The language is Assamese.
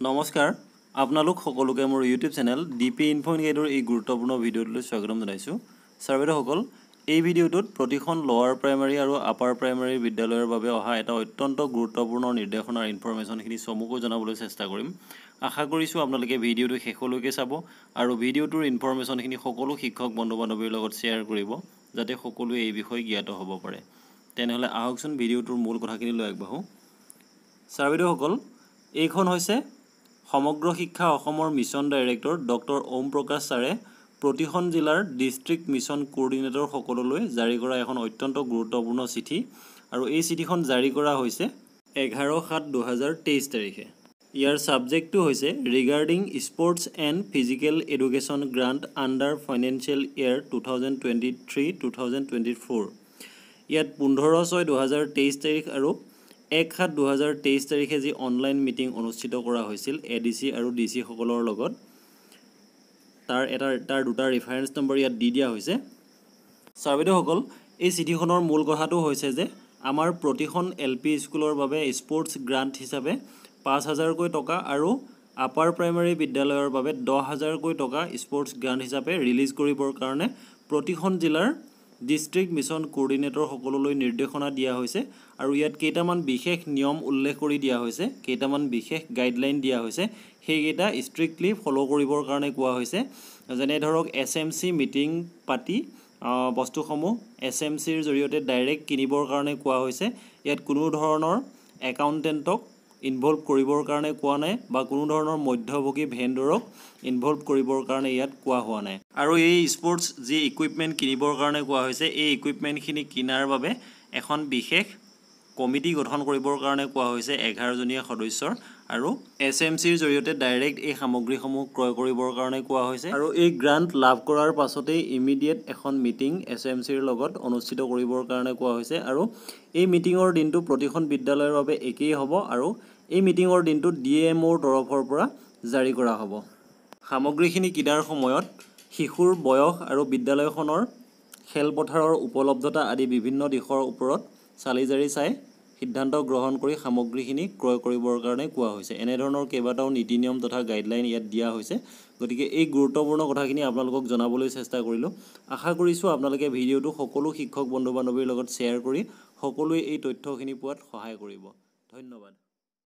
নমস্কাৰ আপোনালোক সকলোকে মোৰ ইউটিউব চেনেল ডি পি ইনফইন গাইডৰ এই গুৰুত্বপূৰ্ণ ভিডিঅ'টোলৈ স্বাগতম জনাইছোঁ। ছাৰ বাইদেউসকল এই ভিডিঅ'টোত প্ৰতিখন লৱাৰ প্ৰাইমাৰী আৰু আপাৰ প্ৰাইমাৰী বিদ্যালয়ৰ বাবে অহা এটা অত্যন্ত গুৰুত্বপূৰ্ণ নিৰ্দেশনাৰ ইনফৰ্মেশ্যনখিনি চমুকৈ জনাবলৈ চেষ্টা কৰিম। আশা কৰিছোঁ আপোনালোকে ভিডিঅ'টো শেষলৈকে চাব আৰু ভিডিঅ'টোৰ ইনফৰ্মেশ্যনখিনি সকলো শিক্ষক বন্ধু বান্ধৱীৰ লগত শ্বেয়াৰ কৰিব যাতে সকলোৱে এই বিষয়ে জ্ঞাত হ'ব পাৰে। তেনেহ'লে আহকচোন ভিডিঅ'টোৰ মূল কথাখিনি লৈ আগবাঢ়োঁ। ছাৰ বাইদেউসকল এইখন হৈছে সমগ্ৰ শিক্ষা অসমৰ মিছন ডাইৰেক্টৰ ডক্টৰ ওম প্ৰকাশ ছাৰে প্ৰতিখন জিলাৰ ডিষ্ট্ৰিক্ট মিছন কোঅৰ্ডিনেটৰসকললৈ জাৰি কৰা এখন অত্যন্ত গুৰুত্বপূৰ্ণ চিঠি আৰু এই চিঠিখন জাৰি কৰা হৈছে এঘাৰ সাত দুহেজাৰ তেইছ তাৰিখে। ইয়াৰ ছাবজেক্টটো হৈছে regarding sports and physical education grant under financial year two thousand twenty three two thousand twenty four. ইয়াত পোন্ধৰ ছয় দুহেজাৰ তেইছ তাৰিখ আৰু এক সাত দুহেজাৰ তেইছ তাৰিখে যি অনলাইন মিটিং অনুষ্ঠিত কৰা হৈছিল এ ডি চি আৰু ডি চিসকলৰ লগত তাৰ এটা তাৰ দুটা ৰেফাৰেঞ্চ নম্বৰ ইয়াত দি দিয়া হৈছে। ছাৰ এই চিঠিখনৰ মূল কথাটো হৈছে যে আমাৰ প্ৰতিখন এল পি স্কুলৰ বাবে স্পৰ্টছ গ্ৰাণ্ট হিচাপে পাঁচ হাজাৰকৈ টকা আৰু আপাৰ প্ৰাইমাৰী বিদ্যালয়ৰ বাবে দহ হাজাৰকৈ টকা স্পৰ্টছ গ্ৰাণ্ট হিচাপে ৰিলিজ কৰিবৰ কাৰণে প্ৰতিখন জিলাৰ ডিষ্ট্ৰিক্ট মিছন কোঅৰ্ডিনেটৰসকললৈ নিৰ্দেশনা দিয়া হৈছে আৰু ইয়াত কেইটামান বিশেষ নিয়ম উল্লেখ কৰি দিয়া হৈছে কেইটামান বিশেষ গাইডলাইন দিয়া হৈছে। সেইকেইটা ষ্ট্ৰিক্টলি ফ'ল' কৰিবৰ কাৰণে কোৱা হৈছে। যেনে ধৰক এছ এম চি মিটিং পাতি বস্তুসমূহ এছ এম চিৰ জৰিয়তে ডাইৰেক্ট কিনিবৰ কাৰণে কোৱা হৈছে। ইয়াত কোনো ধৰণৰ একাউণ্টেণ্টক ইনভল্ভ কৰিবৰ কাৰণে কোৱা নাই বা কোনো ধৰণৰ মধ্যভোগী ভেণ্ডৰক ইনভল্ভ কৰিবৰ কাৰণে ইয়াত কোৱা হোৱা নাই। আৰু এই স্পৰ্টছ যি ইকুইপমেণ্ট কিনিবৰ কাৰণে কোৱা হৈছে এই ইকুইপমেণ্টখিনি কিনাৰ বাবে এখন বিশেষ কমিটি গঠন কৰিবৰ কাৰণে কোৱা হৈছে এঘাৰজনীয়া সদস্যৰ আৰু এছ এম চিৰ জৰিয়তে ডাইৰেক্ট এই সামগ্ৰীসমূহ ক্ৰয় কৰিবৰ কাৰণে কোৱা হৈছে। আৰু এই গ্ৰাণ্ট লাভ কৰাৰ পাছতেই ইমিডিয়েট এখন মিটিং এছ এম চিৰ লগত অনুষ্ঠিত কৰিবৰ কাৰণে কোৱা হৈছে। আৰু এই মিটিঙৰ দিনটো প্ৰতিখন বিদ্যালয়ৰ বাবে একেই হ'ব আৰু এই মিটিঙৰ দিনটো ডি এম অ'ৰ তৰফৰ পৰা জাৰি কৰা হ'ব। সামগ্ৰীখিনি কিনাৰ সময়ত শিশুৰ বয়স আৰু বিদ্যালয়খনৰ খেলপথাৰৰ উপলব্ধতা আদি বিভিন্ন দিশৰ ওপৰত চালি জাৰি চাই সিদ্ধান্ত গ্ৰহণ কৰি সামগ্ৰীখিনি ক্ৰয় কৰিবৰ কাৰণে কোৱা হৈছে। এনেধৰণৰ কেইবাটাও নীতি নিয়ম তথা গাইডলাইন ইয়াত দিয়া হৈছে। গতিকে এই গুৰুত্বপূৰ্ণ কথাখিনি আপোনালোকক জনাবলৈ চেষ্টা কৰিলোঁ। আশা কৰিছোঁ আপোনালোকে ভিডিঅ'টো সকলো শিক্ষক বন্ধু বান্ধৱীৰ লগত শ্বেয়াৰ কৰি সকলোৱে এই তথ্যখিনি পোৱাত সহায় কৰিব। ধন্যবাদ।